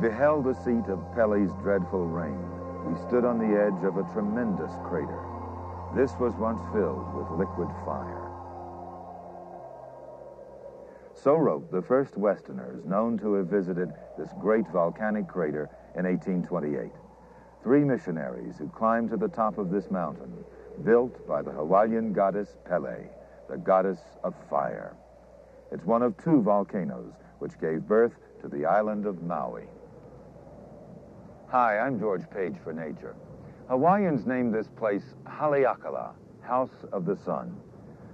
beheld the seat of Pele's dreadful reign. We stood on the edge of a tremendous crater. This was once filled with liquid fire. So wrote the first Westerners known to have visited this great volcanic crater in 1828. Three missionaries who climbed to the top of this mountain, built by the Hawaiian goddess Pele, the goddess of fire. It's one of two volcanoes which gave birth to the island of Maui. Hi, I'm George Page for Nature. Hawaiians named this place Haleakala, House of the Sun.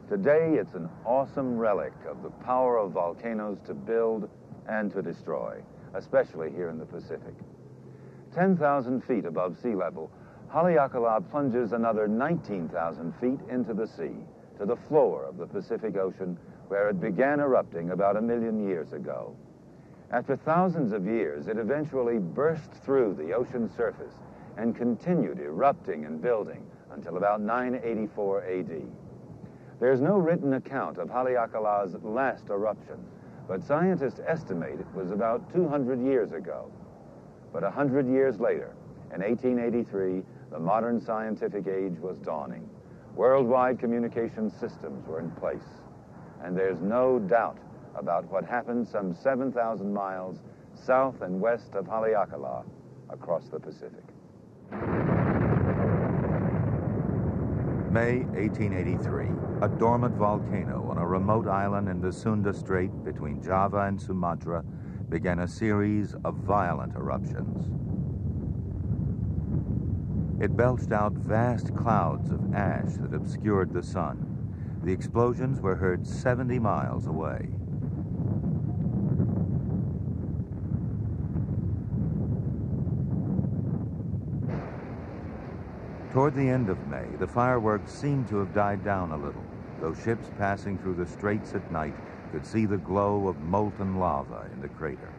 Today, it's an awesome relic of the power of volcanoes to build and to destroy, especially here in the Pacific. 10,000 feet above sea level, Haleakala plunges another 19,000 feet into the sea, to the floor of the Pacific Ocean, where it began erupting about a million years ago. After thousands of years, it eventually burst through the ocean surface and continued erupting and building until about 984 AD. There's no written account of Haleakala's last eruption, but scientists estimate it was about 200 years ago. But 100 years later, in 1883, the modern scientific age was dawning. Worldwide communication systems were in place, and there's no doubt about what happened some 7,000 miles south and west of Haleakala across the Pacific. May 1883, a dormant volcano on a remote island in the Sunda Strait between Java and Sumatra began a series of violent eruptions. It belched out vast clouds of ash that obscured the sun. The explosions were heard 70 miles away. Toward the end of May, the fireworks seemed to have died down a little, though ships passing through the straits at night could see the glow of molten lava in the crater.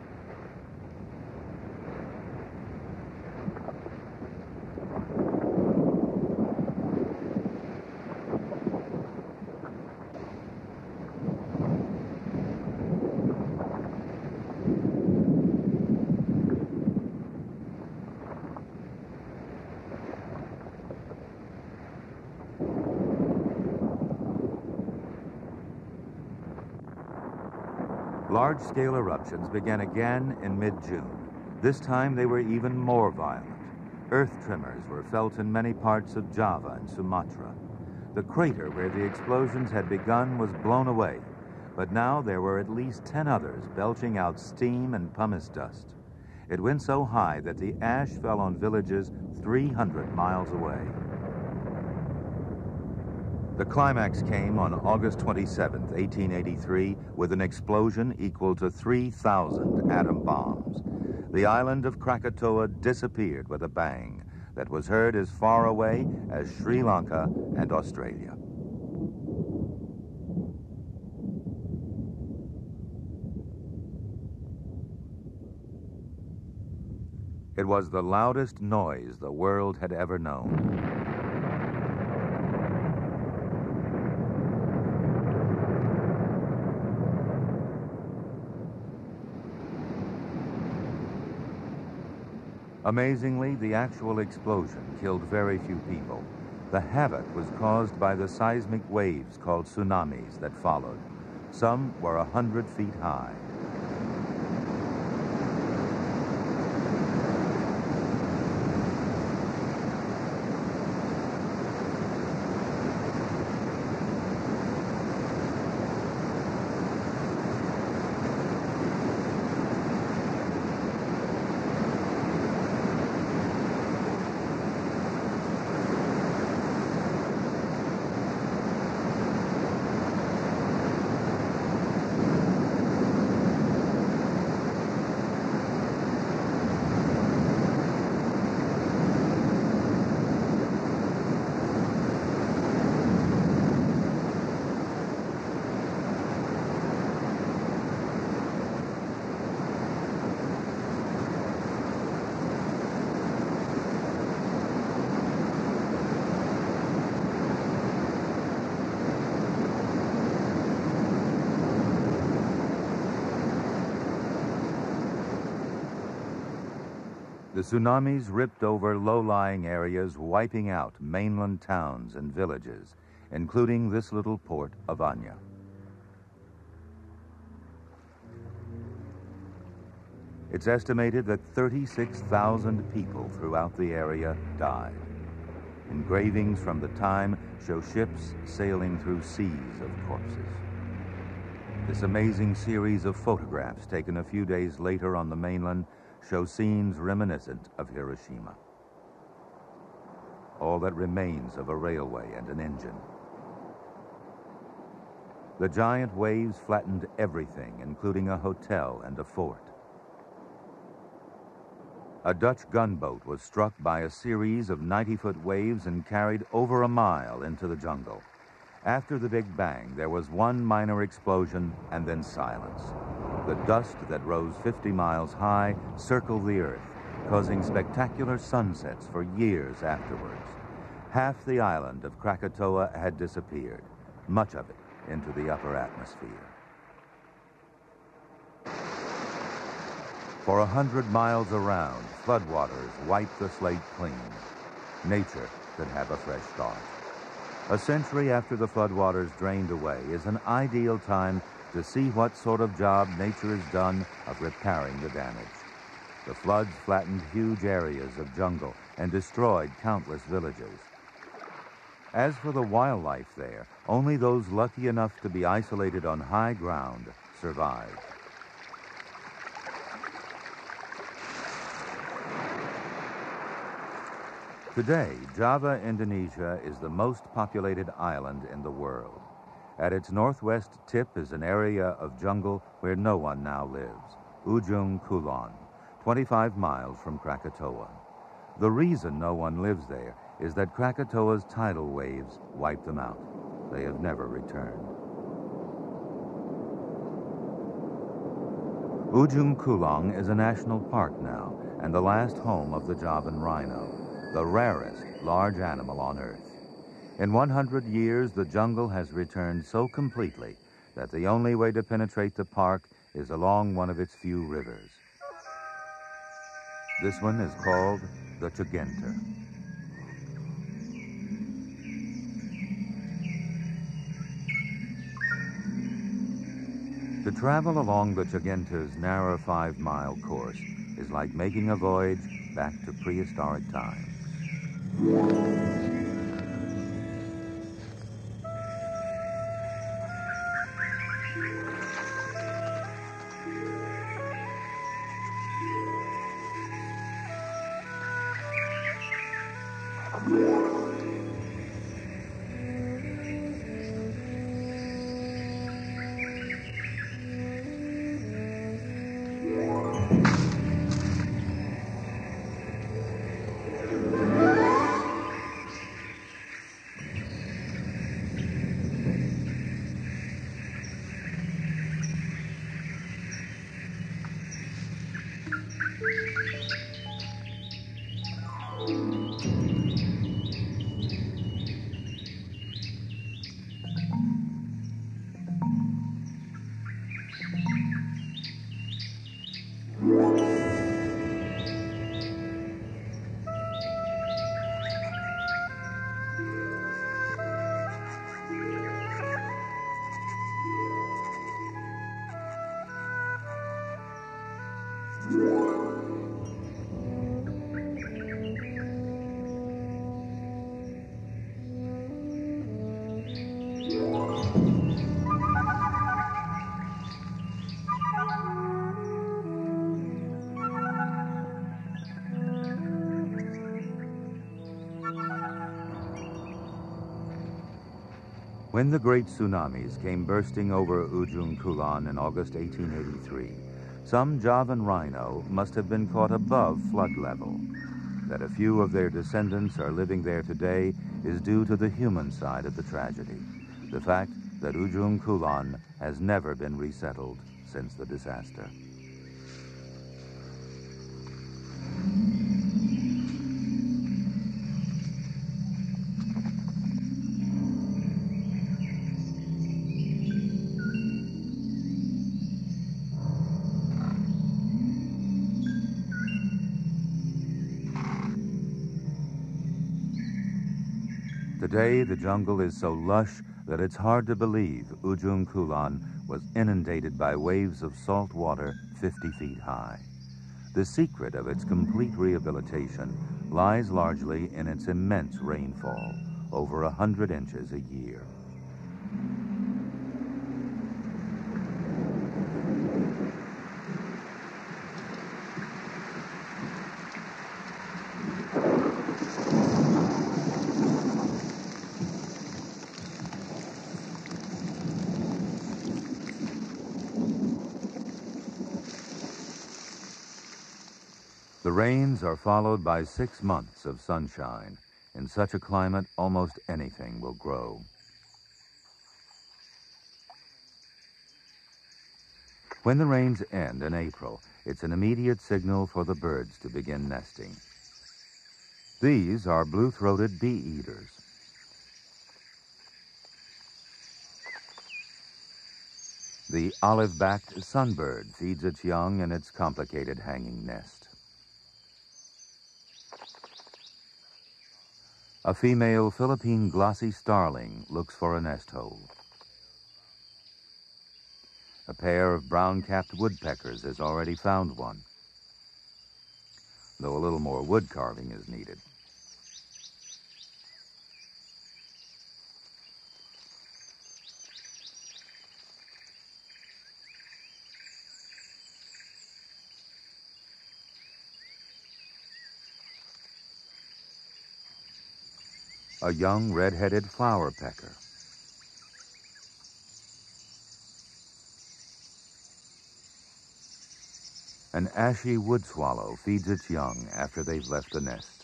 Large-scale eruptions began again in mid-June. This time they were even more violent. Earth tremors were felt in many parts of Java and Sumatra. The crater where the explosions had begun was blown away, but now there were at least 10 others belching out steam and pumice dust. It went so high that the ash fell on villages 300 miles away. The climax came on August 27, 1883, with an explosion equal to 3,000 atom bombs. The island of Krakatoa disappeared with a bang that was heard as far away as Sri Lanka and Australia. It was the loudest noise the world had ever known. Amazingly, the actual explosion killed very few people. The havoc was caused by the seismic waves called tsunamis that followed. Some were a hundred feet high. The tsunamis ripped over low-lying areas, wiping out mainland towns and villages, including this little port of Anyer. It's estimated that 36,000 people throughout the area died. Engravings from the time show ships sailing through seas of corpses. This amazing series of photographs taken a few days later on the mainland show scenes reminiscent of Hiroshima. All that remains of a railway and an engine. The giant waves flattened everything, including a hotel and a fort. A Dutch gunboat was struck by a series of 90-foot waves and carried over a mile into the jungle. After the Big Bang, there was one minor explosion and then silence. The dust that rose 50 miles high circled the Earth, causing spectacular sunsets for years afterwards. Half the island of Krakatoa had disappeared, much of it into the upper atmosphere. For a hundred miles around, floodwaters wiped the slate clean. Nature could have a fresh start. A century after the floodwaters drained away is an ideal time to see what sort of job nature has done of repairing the damage. The floods flattened huge areas of jungle and destroyed countless villages. As for the wildlife there, only those lucky enough to be isolated on high ground survived. Today, Java, Indonesia is the most populated island in the world. At its northwest tip is an area of jungle where no one now lives, Ujung Kulon, 25 miles from Krakatoa. The reason no one lives there is that Krakatoa's tidal waves wiped them out. They have never returned. Ujung Kulon is a national park now and the last home of the Javan rhino the rarest large animal on Earth. In 100 years, the jungle has returned so completely that the only way to penetrate the park is along one of its few rivers. This one is called the Cigenter. To travel along the Cigenter's narrow five-mile course is like making a voyage back to prehistoric times. Yeah. When the great tsunamis came bursting over Ujung Kulon in August 1883, some Javan rhino must have been caught above flood level. That a few of their descendants are living there today is due to the human side of the tragedy, the fact that Ujung Kulon has never been resettled since the disaster. Today, the jungle is so lush that it's hard to believe Ujung Kulon was inundated by waves of salt water 50 feet high. The secret of its complete rehabilitation lies largely in its immense rainfall, over 100 inches a year. The rains are followed by six months of sunshine. In such a climate, almost anything will grow. When the rains end in April, it's an immediate signal for the birds to begin nesting. These are blue-throated bee-eaters. The olive-backed sunbird feeds its young in its complicated hanging nest. A female Philippine glossy starling looks for a nest hole. A pair of brown-capped woodpeckers has already found one, though a little more wood carving is needed. A young red-headed flower pecker. An ashy wood swallow feeds its young after they've left the nest.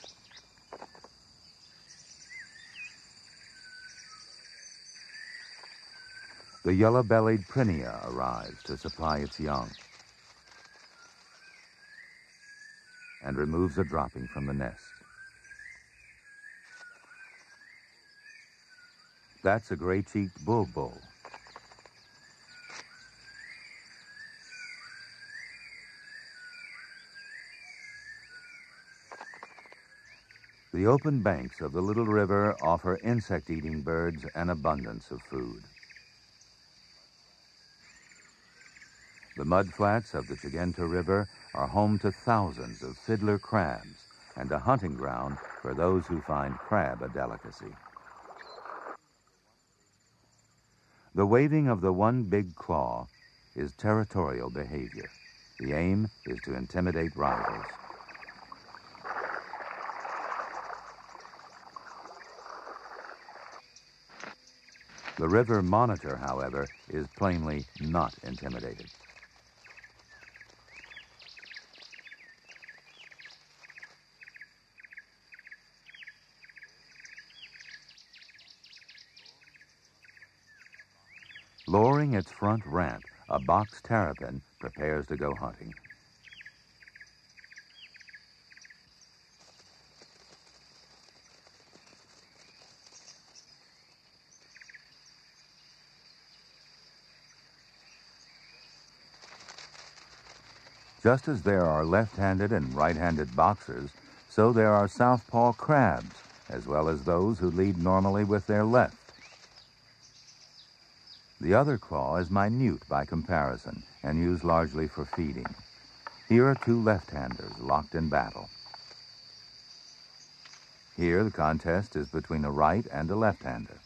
The yellow-bellied prinia arrives to supply its young and removes a dropping from the nest. That's a gray-cheeked bulbul. The open banks of the little river offer insect-eating birds an abundance of food. The mudflats of the Cigenter River are home to thousands of fiddler crabs and a hunting ground for those who find crab a delicacy. The waving of the one big claw is territorial behavior. The aim is to intimidate rivals. The river monitor, however, is plainly not intimidated. Lowering its front ramp, a box terrapin prepares to go hunting. Just as there are left-handed and right-handed boxers, so there are southpaw crabs, as well as those who lead normally with their left. The other claw is minute by comparison and used largely for feeding. Here are two left-handers locked in battle. Here the contest is between a right and a left-hander.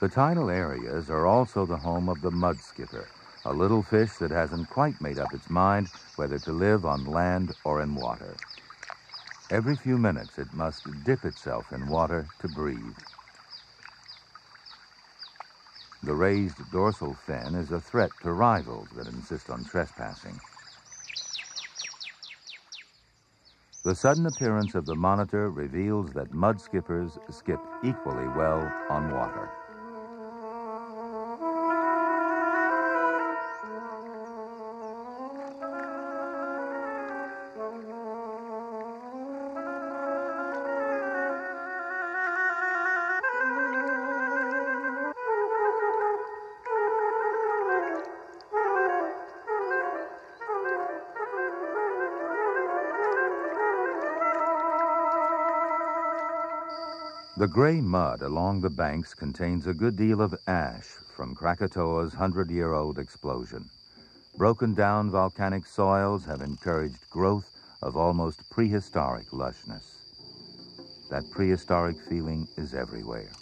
The tidal areas are also the home of the mud skipper, a little fish that hasn't quite made up its mind whether to live on land or in water. Every few minutes it must dip itself in water to breathe. The raised dorsal fin is a threat to rivals that insist on trespassing. The sudden appearance of the monitor reveals that mud skippers skip equally well on water. The gray mud along the banks contains a good deal of ash from Krakatoa's hundred-year-old explosion. Broken down volcanic soils have encouraged growth of almost prehistoric lushness. That prehistoric feeling is everywhere.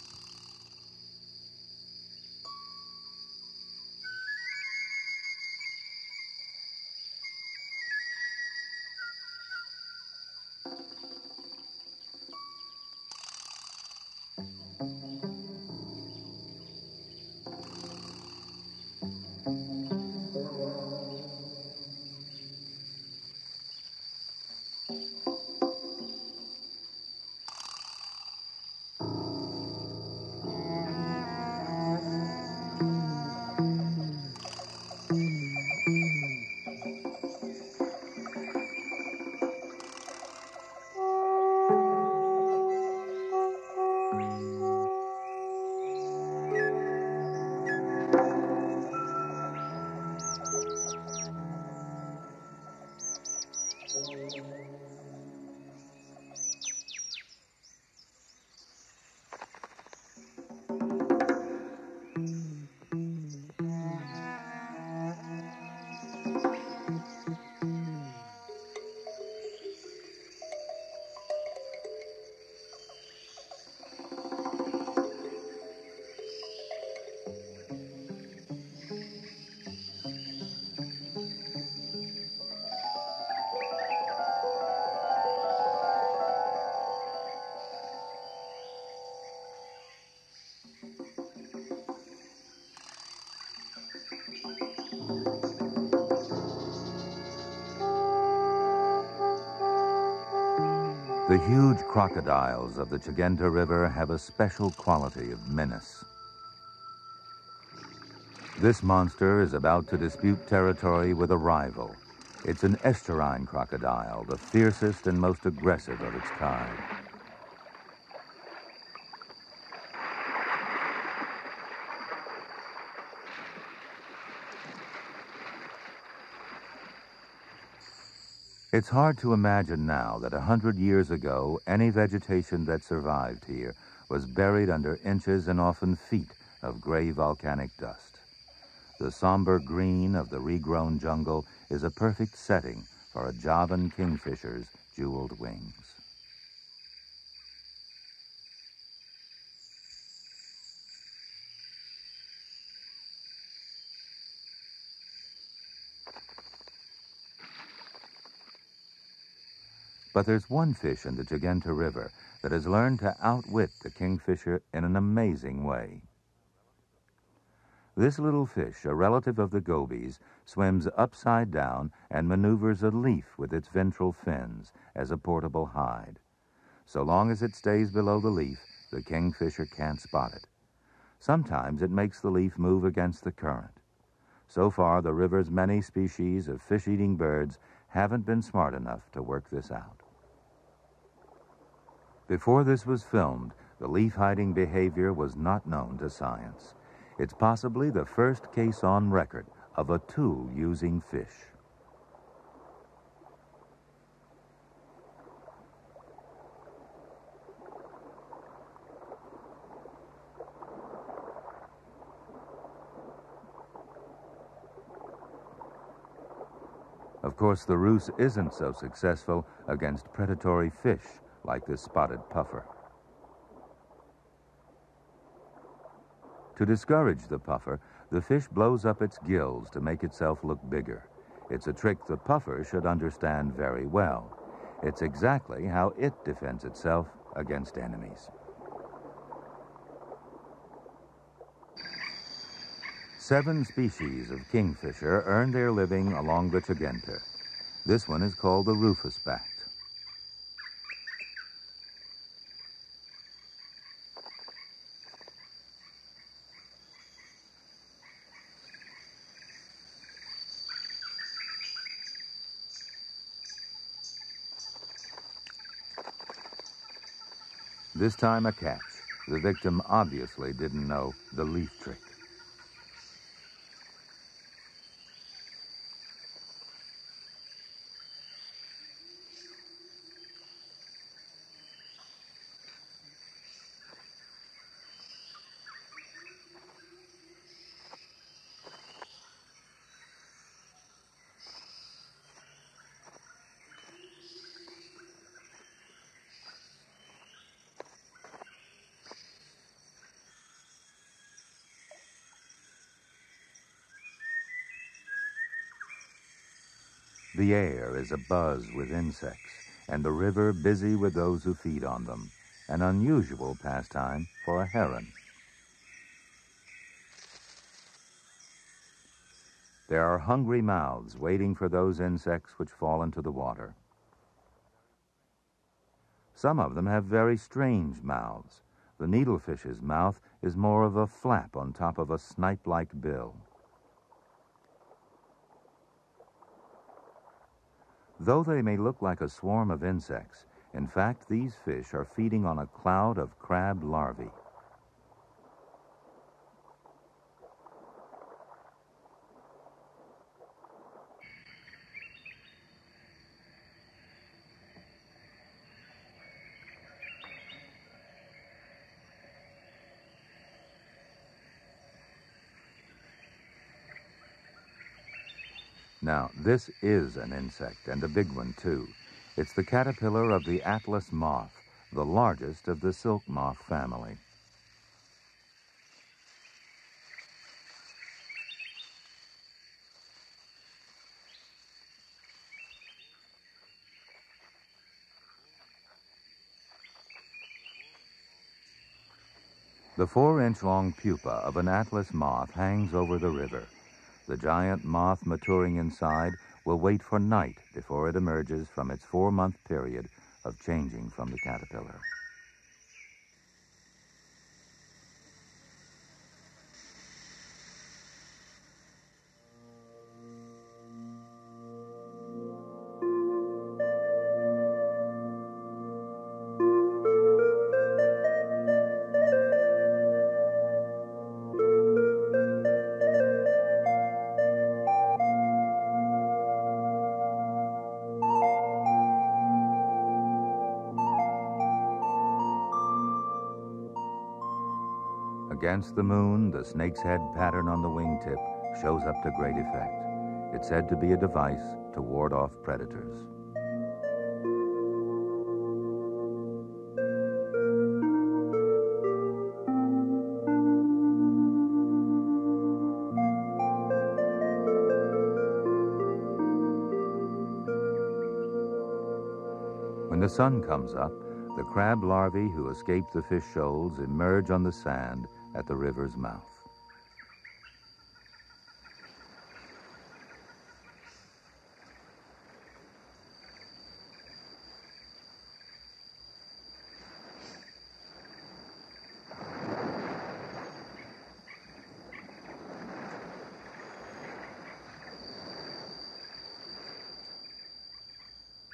The huge crocodiles of the Cigenter River have a special quality of menace. This monster is about to dispute territory with a rival. It's an estuarine crocodile, the fiercest and most aggressive of its kind. It's hard to imagine now that a hundred years ago, any vegetation that survived here was buried under inches and often feet of gray volcanic dust. The somber green of the regrown jungle is a perfect setting for a Javan kingfisher's jeweled wings. But there's one fish in the Cigenter River that has learned to outwit the kingfisher in an amazing way. This little fish, a relative of the gobies, swims upside down and maneuvers a leaf with its ventral fins as a portable hide. So long as it stays below the leaf, the kingfisher can't spot it. Sometimes it makes the leaf move against the current. So far, the river's many species of fish-eating birds haven't been smart enough to work this out. Before this was filmed, the leaf-hiding behavior was not known to science. It's possibly the first case on record of a tool using fish. Of course, the ruse isn't so successful against predatory fish like this spotted puffer. To discourage the puffer, the fish blows up its gills to make itself look bigger. It's a trick the puffer should understand very well. It's exactly how it defends itself against enemies. Seven species of kingfisher earn their living along the Cigenter. This one is called the rufous back. This time a catch. The victim obviously didn't know the leaf trick. The air is abuzz with insects, and the river busy with those who feed on them, an unusual pastime for a heron. There are hungry mouths waiting for those insects which fall into the water. Some of them have very strange mouths. The needlefish's mouth is more of a flap on top of a snipe-like bill. Though they may look like a swarm of insects, in fact, these fish are feeding on a cloud of crab larvae. Now, this is an insect, and a big one, too. It's the caterpillar of the Atlas moth, the largest of the silk moth family. The four-inch long pupa of an atlas moth hangs over the river. The giant moth maturing inside will wait for night before it emerges from its four-month period of changing from the caterpillar. Against the moon, the snake's head pattern on the wingtip shows up to great effect. It's said to be a device to ward off predators. When the sun comes up, the crab larvae who escape the fish shoals emerge on the sand at the river's mouth.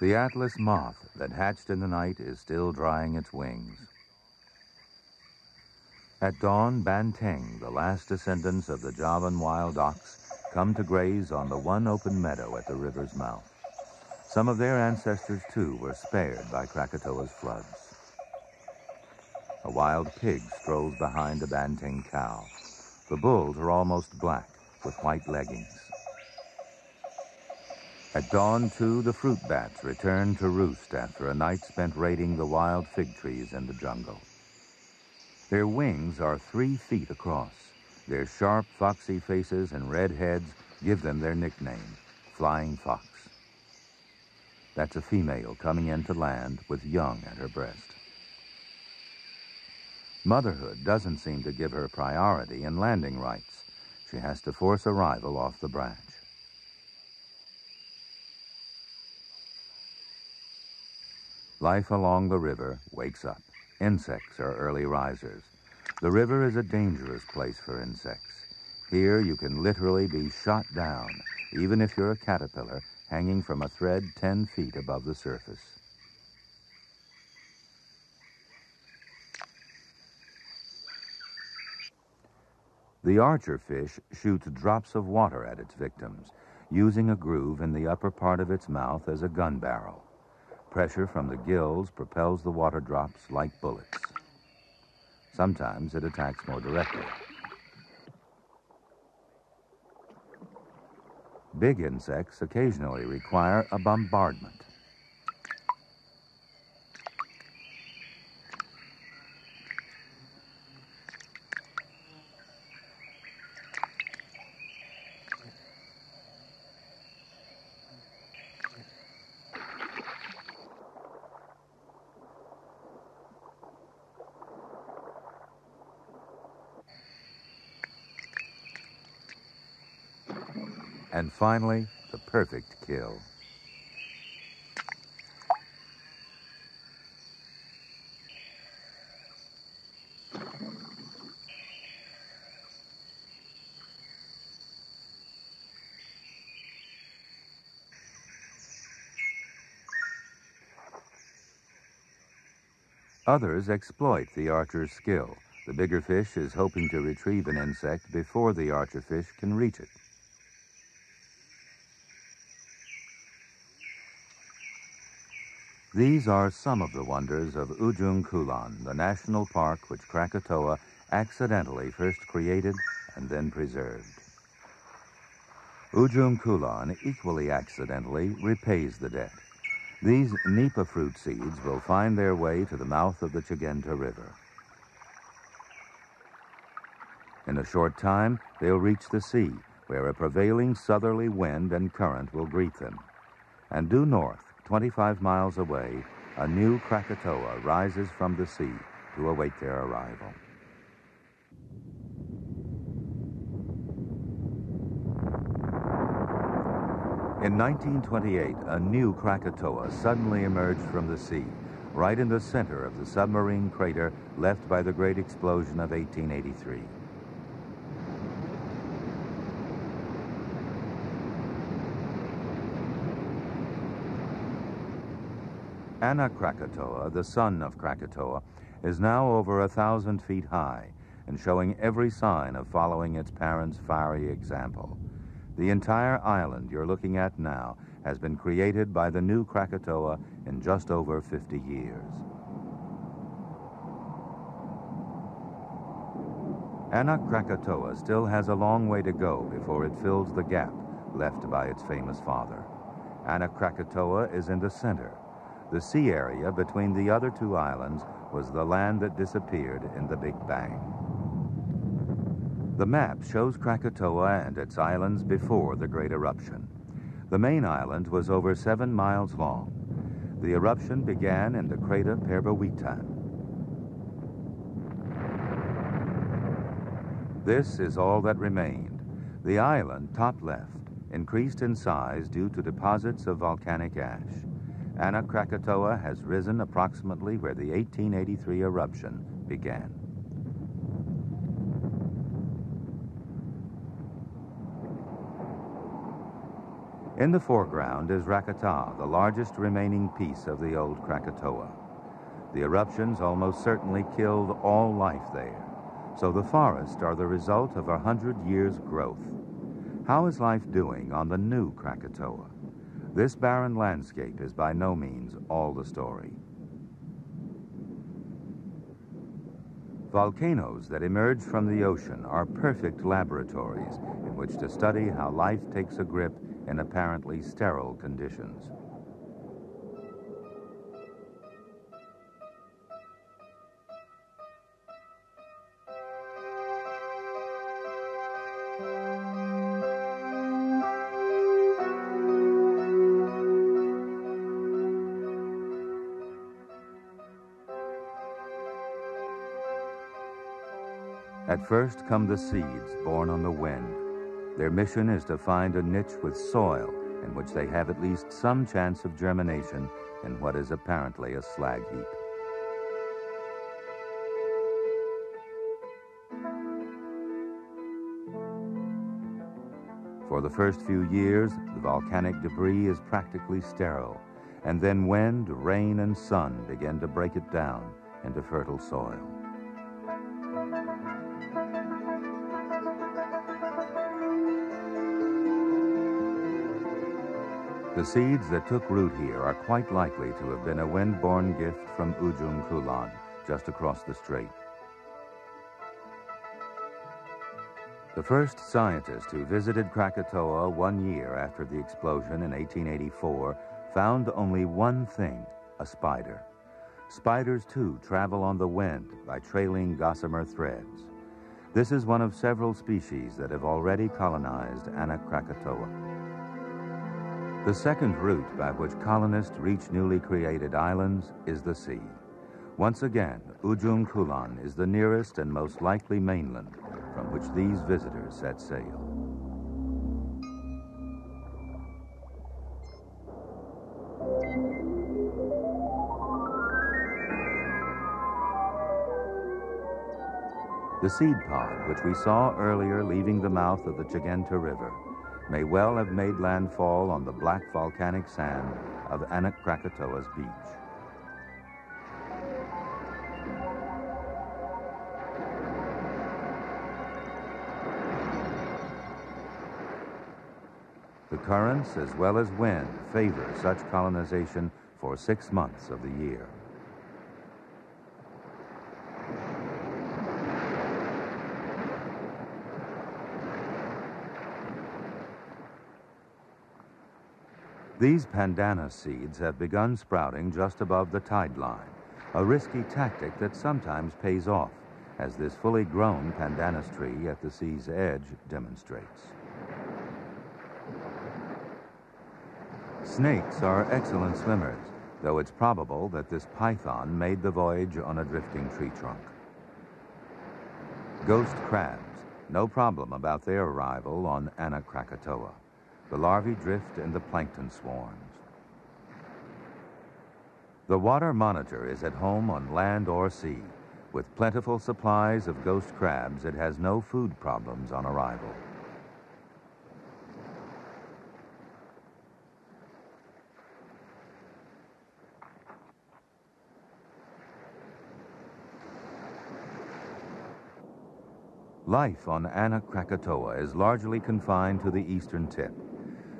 The atlas moth that hatched in the night is still drying its wings. At dawn, Banteng, the last descendants of the Javan wild ox, come to graze on the one open meadow at the river's mouth. Some of their ancestors, too, were spared by Krakatoa's floods. A wild pig strolls behind a Banteng cow. The bulls are almost black, with white leggings. At dawn, too, the fruit bats return to roost after a night spent raiding the wild fig trees in the jungle. Their wings are three feet across. Their sharp, foxy faces and red heads give them their nickname, Flying Fox. That's a female coming in to land with young at her breast. Motherhood doesn't seem to give her priority in landing rights. She has to force arrival off the branch. Life along the river wakes up. Insects are early risers. The river is a dangerous place for insects. Here you can literally be shot down, even if you're a caterpillar hanging from a thread 10 feet above the surface. The archer fish shoots drops of water at its victims, using a groove in the upper part of its mouth as a gun barrel. Pressure from the gills propels the water drops like bullets. Sometimes it attacks more directly. Big insects occasionally require a bombardment. and finally, the perfect kill. Others exploit the archer's skill. The bigger fish is hoping to retrieve an insect before the archer fish can reach it. These are some of the wonders of Ujung Kulon, the national park which Krakatoa accidentally first created and then preserved. Ujung Kulon equally accidentally repays the debt. These nipa fruit seeds will find their way to the mouth of the Cigenter River. In a short time, they'll reach the sea, where a prevailing southerly wind and current will greet them. And due north, 25 miles away, a new Krakatoa rises from the sea to await their arrival. In 1928, a new Krakatoa suddenly emerged from the sea, right in the center of the submarine crater left by the great explosion of 1883. Anak Krakatoa, the son of Krakatoa, is now over a thousand feet high and showing every sign of following its parents' fiery example. The entire island you're looking at now has been created by the new Krakatoa in just over 50 years. Anak Krakatoa still has a long way to go before it fills the gap left by its famous father. Anak Krakatoa is in the center. The sea area between the other two islands was the land that disappeared in the Big Bang. The map shows Krakatoa and its islands before the Great Eruption. The main island was over seven miles long. The eruption began in the crater Perbuwatan. This is all that remained. The island, top left, increased in size due to deposits of volcanic ash. Anak Krakatoa has risen approximately where the 1883 eruption began. In the foreground is Rakata, the largest remaining piece of the old Krakatoa. The eruptions almost certainly killed all life there, so the forests are the result of a hundred years' growth. How is life doing on the new Krakatoa? This barren landscape is by no means all the story. Volcanoes that emerge from the ocean are perfect laboratories in which to study how life takes a grip in apparently sterile conditions. At first come the seeds born on the wind, their mission is to find a niche with soil in which they have at least some chance of germination in what is apparently a slag heap. For the first few years, the volcanic debris is practically sterile, and then wind, rain, and sun begin to break it down into fertile soil. The seeds that took root here are quite likely to have been a wind-borne gift from Ujung Kulon, just across the strait. The first scientist who visited Krakatoa one year after the explosion in 1884 found only one thing, a spider. Spiders, too, travel on the wind by trailing gossamer threads. This is one of several species that have already colonized Anak Krakatoa. The second route by which colonists reach newly created islands is the sea. Once again, Ujung Kulon is the nearest and most likely mainland from which these visitors set sail. The seed pod, which we saw earlier leaving the mouth of the Cigenter River, may well have made landfall on the black volcanic sand of Anak Krakatoa's beach. The currents as well as wind favor such colonization for six months of the year. These pandanus seeds have begun sprouting just above the tide line, a risky tactic that sometimes pays off, as this fully grown pandanus tree at the sea's edge demonstrates. Snakes are excellent swimmers, though it's probable that this python made the voyage on a drifting tree trunk. Ghost crabs, no problem about their arrival on Anak Krakatoa. The larvae drift in the plankton swarms. The water monitor is at home on land or sea. With plentiful supplies of ghost crabs, it has no food problems on arrival. Life on Anak Krakatoa is largely confined to the eastern tip.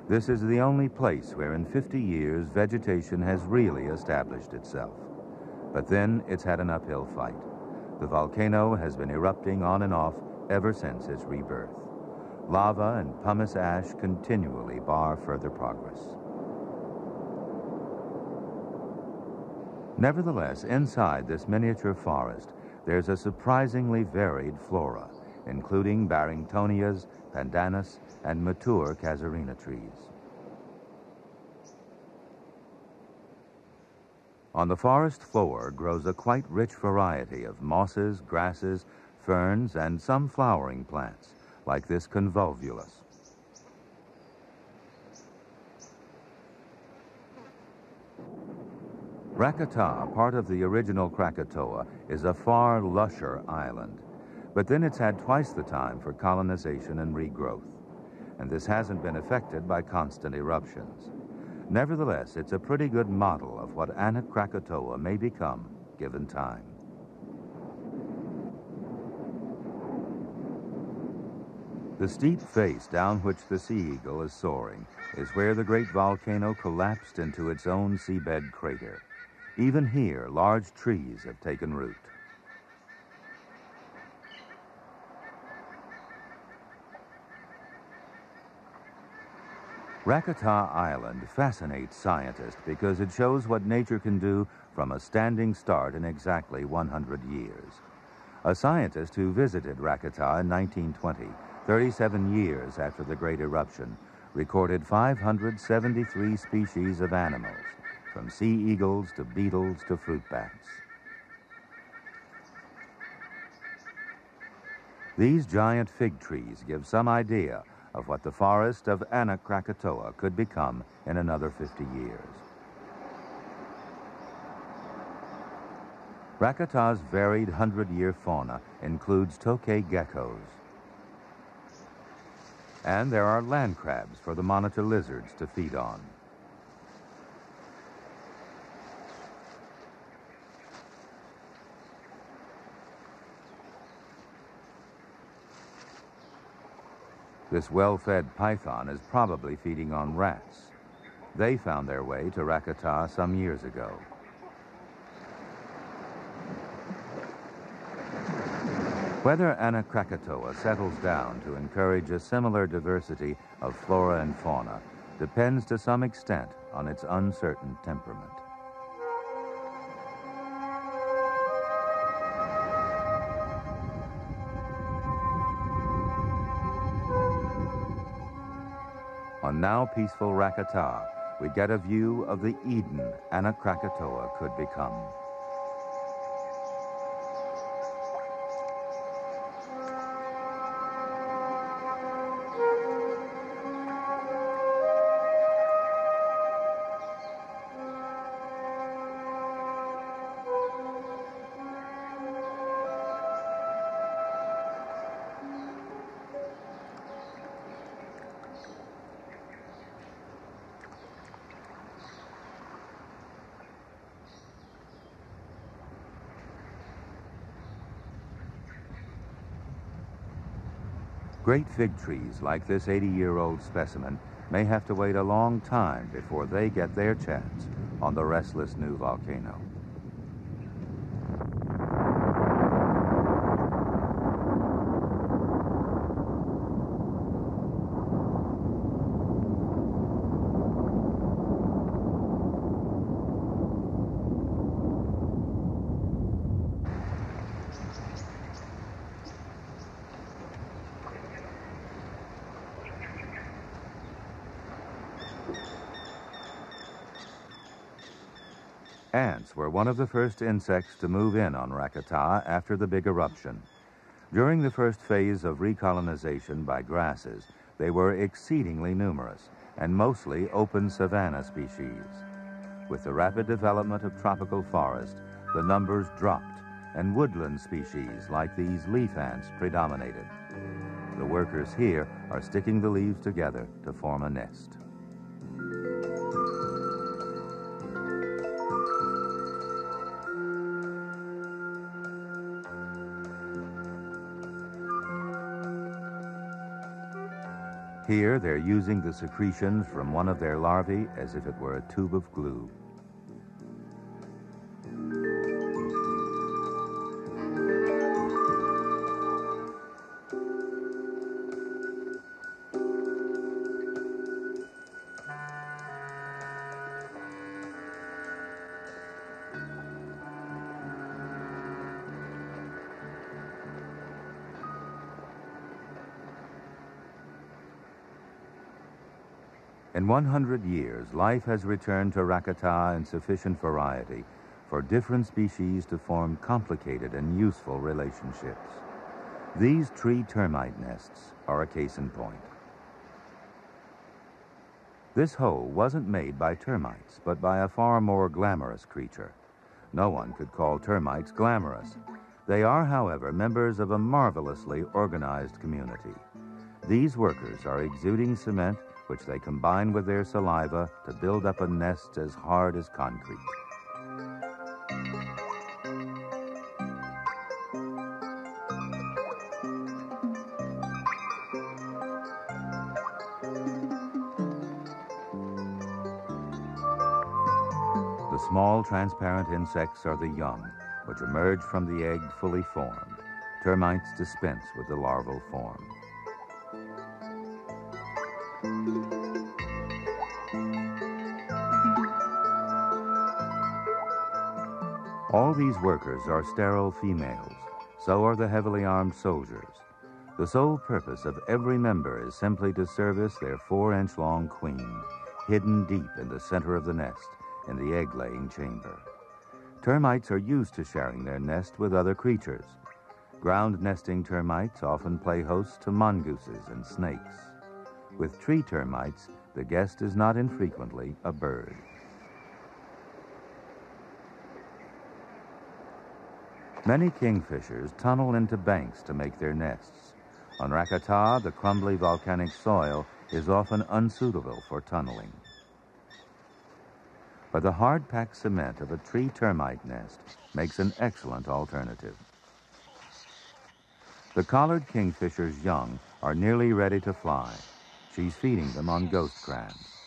This is the only place where in 50 years vegetation has really established itself. But then it's had an uphill fight. The volcano has been erupting on and off ever since its rebirth. Lava and pumice ash continually bar further progress. Nevertheless, inside this miniature forest, there's a surprisingly varied flora, including Barringtonias, Pandanus, and mature casuarina trees. On the forest floor grows a quite rich variety of mosses, grasses, ferns, and some flowering plants, like this convolvulus. Rakata, part of the original Krakatoa, is a far lusher island. But then it's had twice the time for colonization and regrowth. And this hasn't been affected by constant eruptions. Nevertheless, it's a pretty good model of what Anak Krakatoa may become given time. The steep face down which the Sea Eagle is soaring is where the great volcano collapsed into its own seabed crater. Even here, large trees have taken root. Rakata Island fascinates scientists because it shows what nature can do from a standing start in exactly 100 years. A scientist who visited Rakata in 1920, 37 years after the Great Eruption, recorded 573 species of animals, from sea eagles to beetles to fruit bats. These giant fig trees give some idea of what the forest of Anak Krakatoa could become in another 50 years. Rakata's varied 100-year fauna includes tokay geckos. And there are land crabs for the monitor lizards to feed on. This well-fed python is probably feeding on rats. They found their way to Rakata some years ago. Whether Anak Krakatoa settles down to encourage a similar diversity of flora and fauna depends to some extent on its uncertain temperament. Now peaceful Rakata, we get a view of the Eden Anak Krakatoa could become. Great fig trees like this 80-year-old specimen may have to wait a long time before they get their chance on the restless new volcano. Ants were one of the first insects to move in on Rakata after the big eruption. During the first phase of recolonization by grasses, they were exceedingly numerous and mostly open savanna species. With the rapid development of tropical forest, the numbers dropped and woodland species like these leaf ants predominated. The workers here are sticking the leaves together to form a nest. Here, they're using the secretions from one of their larvae as if it were a tube of glue. 100 years, life has returned to Rakata in sufficient variety for different species to form complicated and useful relationships. These tree termite nests are a case in point. This hole wasn't made by termites, but by a far more glamorous creature. No one could call termites glamorous. They are, however, members of a marvelously organized community. These workers are exuding cement which they combine with their saliva to build up a nest as hard as concrete. The small transparent insects are the young, which emerge from the egg fully formed. Termites dispense with the larval form. All these workers are sterile females. So are the heavily armed soldiers. The sole purpose of every member is simply to service their four-inch long queen, hidden deep in the center of the nest, in the egg-laying chamber. Termites are used to sharing their nest with other creatures. Ground nesting termites often play host to mongooses and snakes. With tree termites, the guest is not infrequently a bird. Many kingfishers tunnel into banks to make their nests. On Rakata, the crumbly volcanic soil is often unsuitable for tunneling. But the hard-packed cement of a tree termite nest makes an excellent alternative. The collared kingfisher's young are nearly ready to fly. She's feeding them on ghost crabs.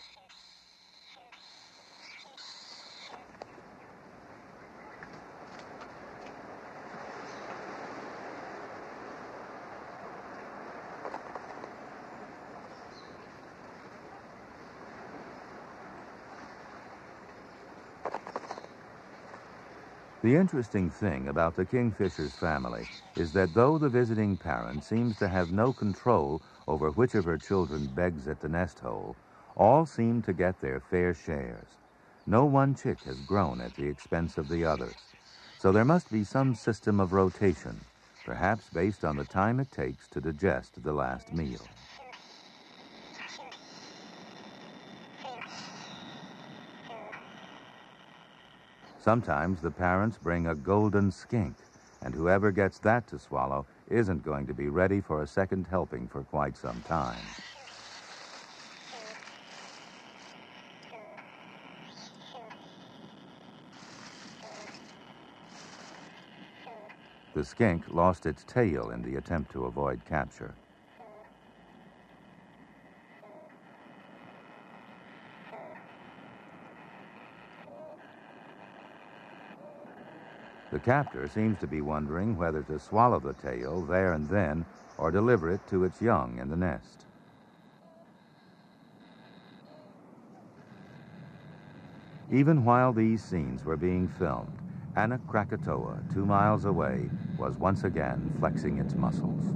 The interesting thing about the Kingfisher's family is that though the visiting parent seems to have no control over which of her children begs at the nest hole, all seem to get their fair shares. No one chick has grown at the expense of the others. So there must be some system of rotation, perhaps based on the time it takes to digest the last meal. Sometimes the parents bring a golden skink, and whoever gets that to swallow isn't going to be ready for a second helping for quite some time. The skink lost its tail in the attempt to avoid capture. The captor seems to be wondering whether to swallow the tail there and then or deliver it to its young in the nest. Even while these scenes were being filmed, Anak Krakatoa, two miles away, was once again flexing its muscles.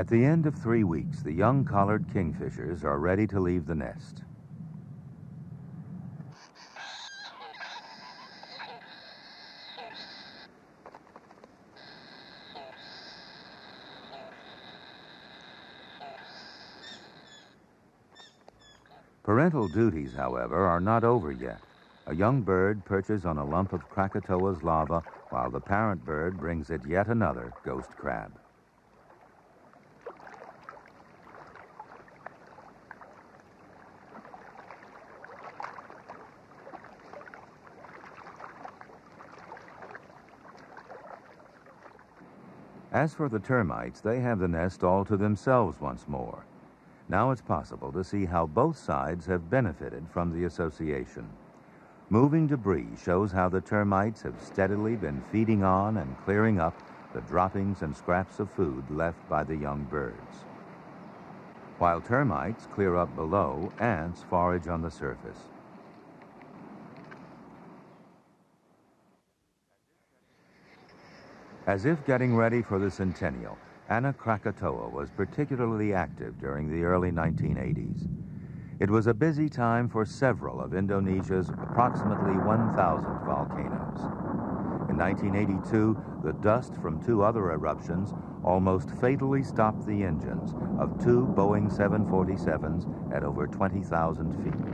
At the end of three weeks, the young collared kingfishers are ready to leave the nest. Parental duties, however, are not over yet. A young bird perches on a lump of Krakatoa's lava while the parent bird brings it yet another ghost crab. As for the termites, they have the nest all to themselves once more. Now it's possible to see how both sides have benefited from the association. Moving debris shows how the termites have steadily been feeding on and clearing up the droppings and scraps of food left by the young birds. While termites clear up below, ants forage on the surface. As if getting ready for the centennial, Anak Krakatoa was particularly active during the early 1980s. It was a busy time for several of Indonesia's approximately 1,000 volcanoes. In 1982, the dust from two other eruptions almost fatally stopped the engines of two Boeing 747s at over 20,000 feet.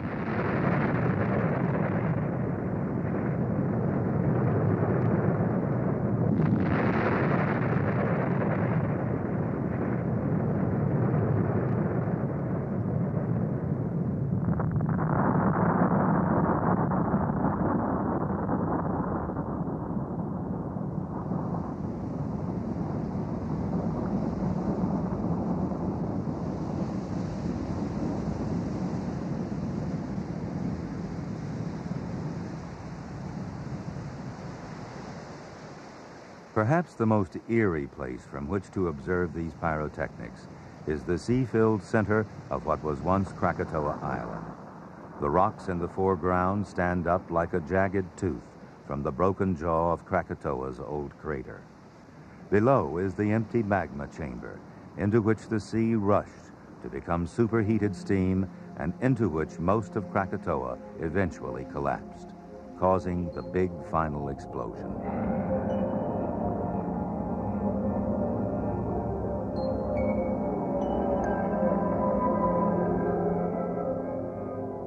Perhaps the most eerie place from which to observe these pyrotechnics is the sea-filled center of what was once Krakatoa Island. The rocks in the foreground stand up like a jagged tooth from the broken jaw of Krakatoa's old crater. Below is the empty magma chamber, into which the sea rushed to become superheated steam and into which most of Krakatoa eventually collapsed, causing the big final explosion.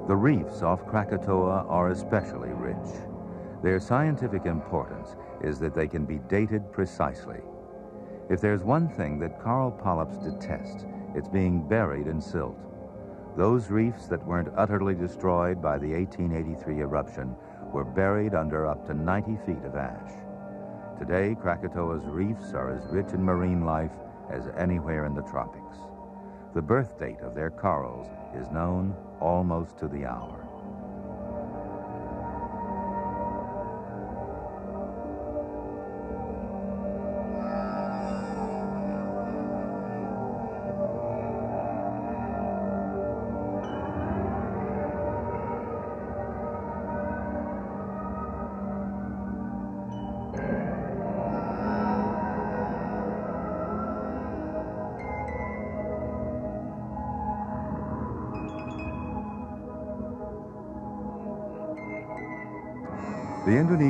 The reefs off Krakatoa are especially rich. Their scientific importance is that they can be dated precisely. If there's one thing that coral polyps detest, it's being buried in silt. Those reefs that weren't utterly destroyed by the 1883 eruption were buried under up to 90 feet of ash. Today, Krakatoa's reefs are as rich in marine life as anywhere in the tropics. The birth date of their corals is known almost to the hour.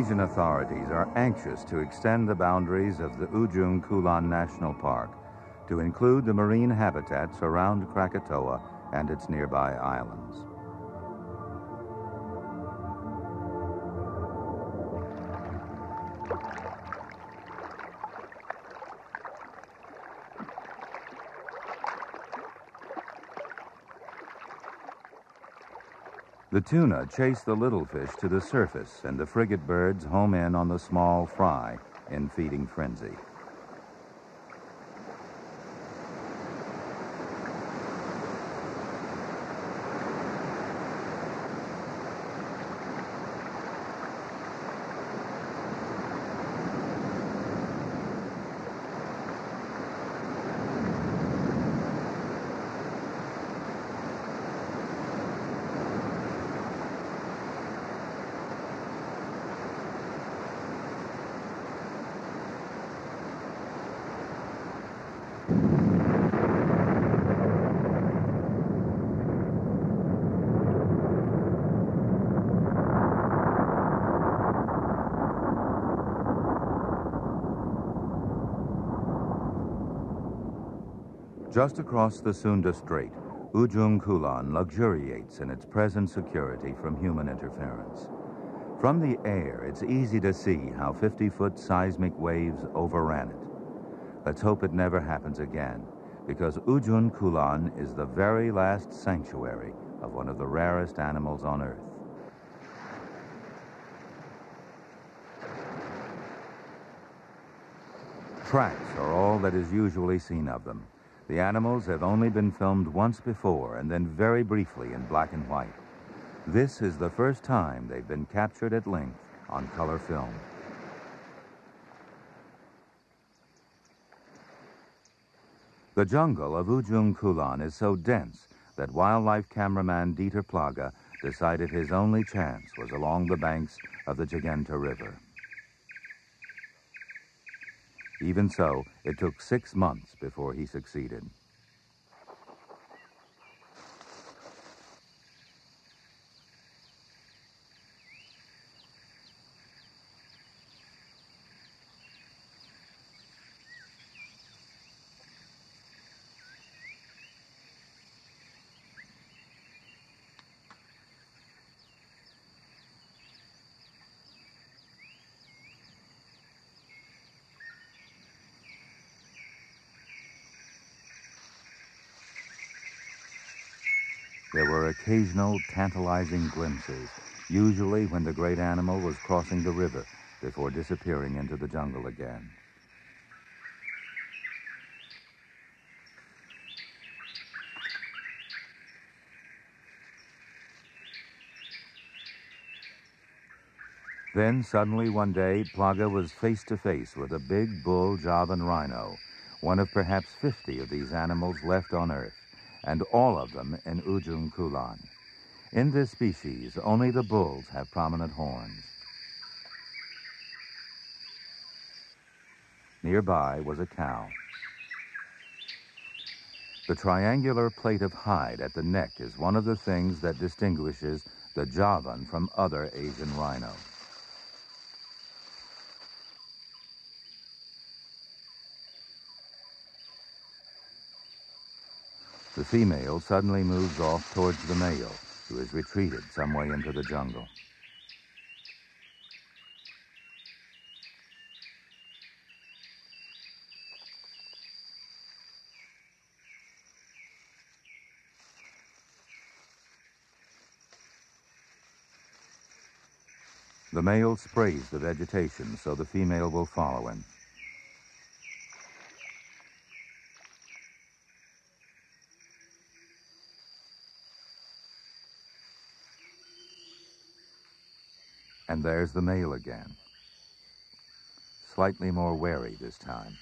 Authorities are anxious to extend the boundaries of the Ujung Kulon National Park to include the marine habitats around Krakatoa and its nearby islands. The tuna chase the little fish to the surface, and the frigate birds home in on the small fry in feeding frenzy. Just across the Sunda Strait, Ujung Kulon luxuriates in its present security from human interference. From the air, it's easy to see how 50-foot seismic waves overran it. Let's hope it never happens again, because Ujung Kulon is the very last sanctuary of one of the rarest animals on Earth. Tracks are all that is usually seen of them. The animals have only been filmed once before and then very briefly in black and white. This is the first time they've been captured at length on color film. The jungle of Ujung Kulon is so dense that wildlife cameraman Dieter Plage decided his only chance was along the banks of the Cigenter River. Even so, it took six months before he succeeded. There were occasional tantalizing glimpses, usually when the great animal was crossing the river before disappearing into the jungle again. Then suddenly one day, Plage was face to face with a big bull Javan rhino, one of perhaps 50 of these animals left on Earth and all of them in Ujung Kulon. In this species, only the bulls have prominent horns. Nearby was a cow. The triangular plate of hide at the neck is one of the things that distinguishes the Javan from other Asian rhinos. The female suddenly moves off towards the male, who has retreated some way into the jungle. The male sprays the vegetation so the female will follow him. And there's the male again. Slightly more wary this time.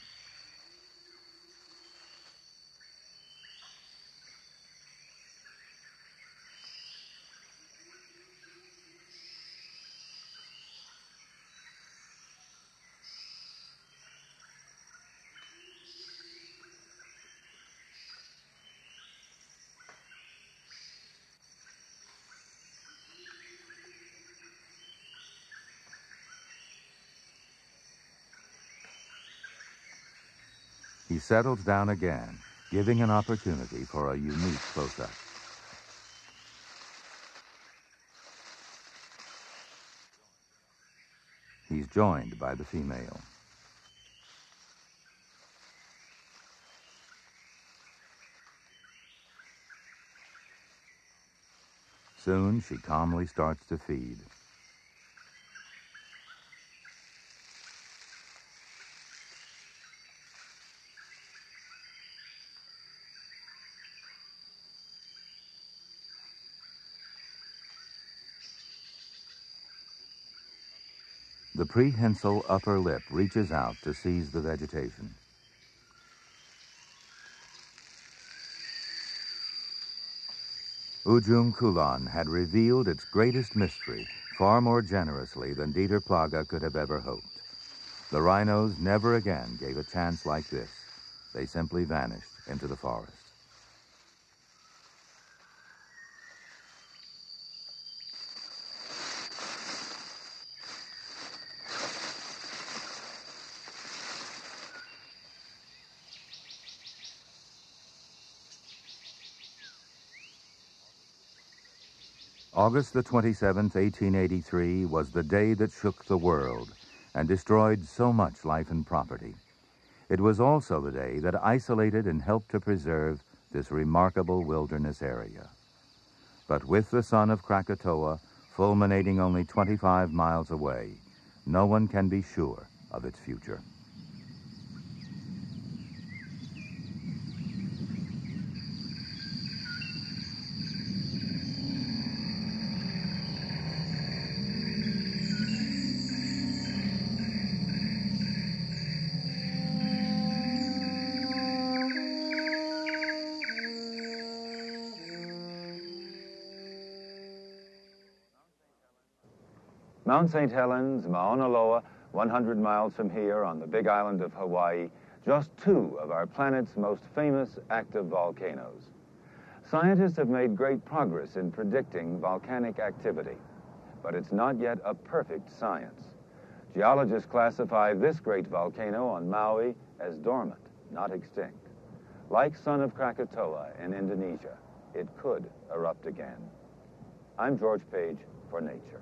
He settles down again, giving an opportunity for a unique close-up. He's joined by the female. Soon she calmly starts to feed. Prehensile upper lip reaches out to seize the vegetation. Ujung Kulon had revealed its greatest mystery far more generously than Dieter Plage could have ever hoped. The rhinos never again gave a chance like this. They simply vanished into the forest. August the 27th, 1883, was the day that shook the world and destroyed so much life and property. It was also the day that isolated and helped to preserve this remarkable wilderness area. But with the son of Krakatoa fulminating only 25 miles away, no one can be sure of its future. Mount St. Helens, Mauna Loa, 100 miles from here on the big island of Hawaii, just two of our planet's most famous active volcanoes. Scientists have made great progress in predicting volcanic activity, but it's not yet a perfect science. Geologists classify this great volcano on Maui as dormant, not extinct. Like Son of Krakatoa in Indonesia, it could erupt again. I'm George Page for Nature.